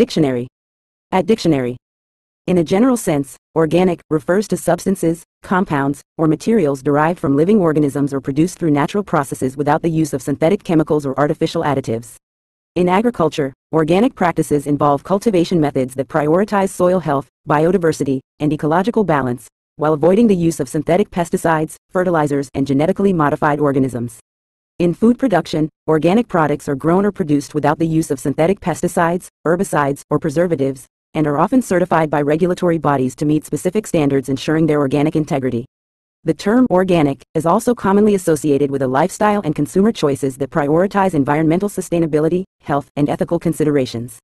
Dictionary. At dictionary. In a general sense, organic refers to substances, compounds, or materials derived from living organisms or produced through natural processes without the use of synthetic chemicals or artificial additives. In agriculture, organic practices involve cultivation methods that prioritize soil health, biodiversity, and ecological balance, while avoiding the use of synthetic pesticides, fertilizers, and genetically modified organisms. In food production, organic products are grown or produced without the use of synthetic pesticides, herbicides, or preservatives, and are often certified by regulatory bodies to meet specific standards ensuring their organic integrity. The term organic is also commonly associated with a lifestyle and consumer choices that prioritize environmental sustainability, health, and ethical considerations.